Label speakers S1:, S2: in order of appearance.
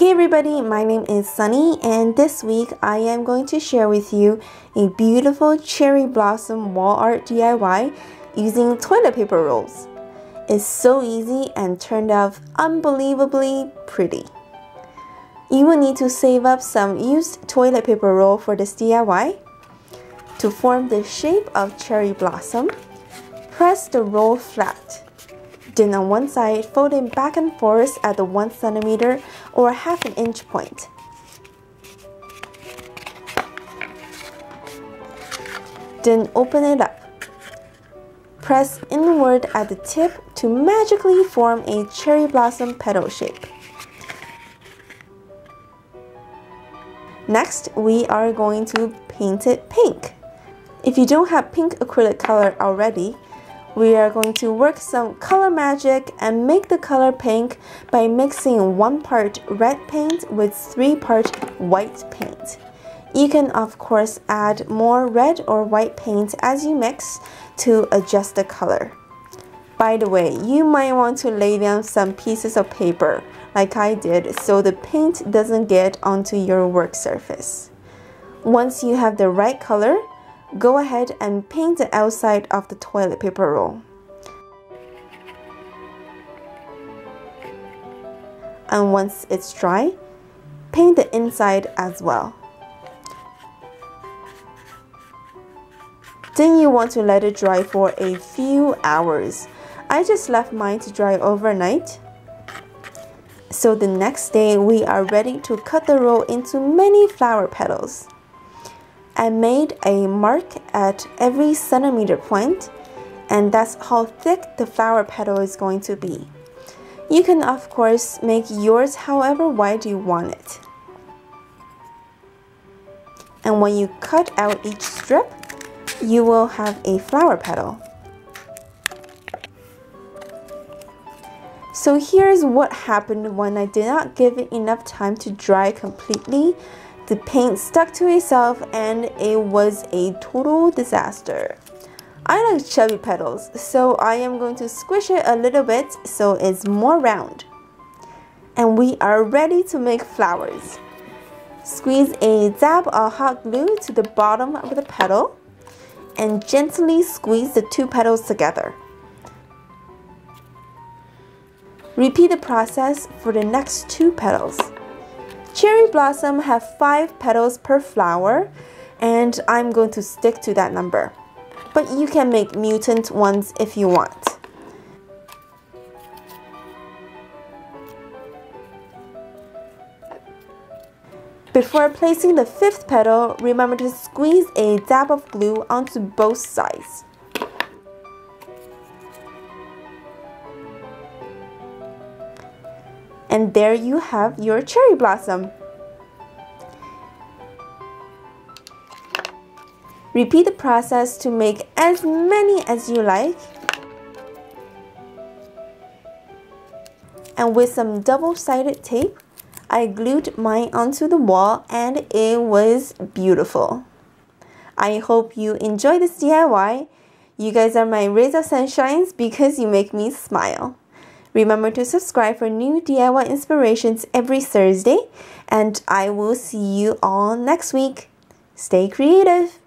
S1: Hey everybody, my name is Sunny and this week I am going to share with you a beautiful cherry blossom wall art DIY using toilet paper rolls. It's so easy and turned out unbelievably pretty. You will need to save up some used toilet paper roll for this DIY. To form the shape of cherry blossom, press the roll flat. Then on one side, fold it back and forth at the 1 centimeter or half an inch point. Then open it up. Press inward at the tip to magically form a cherry blossom petal shape. Next, we are going to paint it pink. If you don't have pink acrylic color already, we are going to work some color magic and make the color pink by mixing one part red paint with three part white paint. You can of course add more red or white paint as you mix to adjust the color. By the way, you might want to lay down some pieces of paper like I did so the paint doesn't get onto your work surface. Once you have the right color, go ahead and paint the outside of the toilet paper roll. And once it's dry, paint the inside as well. Then you want to let it dry for a few hours. I just left mine to dry overnight. So the next day we are ready to cut the roll into many flower petals. I made a mark at every centimeter point and that's how thick the flower petal is going to be. You can of course make yours however wide you want it. And when you cut out each strip, you will have a flower petal. So here's what happened when I did not give it enough time to dry completely the paint stuck to itself and it was a total disaster. I like chubby petals, so I am going to squish it a little bit so it's more round. And we are ready to make flowers. Squeeze a dab of hot glue to the bottom of the petal and gently squeeze the two petals together. Repeat the process for the next two petals. Cherry blossom have 5 petals per flower and I'm going to stick to that number. But you can make mutant ones if you want. Before placing the fifth petal, remember to squeeze a dab of glue onto both sides. And there you have your cherry blossom. Repeat the process to make as many as you like. And with some double-sided tape, I glued mine onto the wall and it was beautiful. I hope you enjoy this DIY. You guys are my rays of sunshines because you make me smile. Remember to subscribe for new DIY inspirations every Thursday, and I will see you all next week. Stay creative!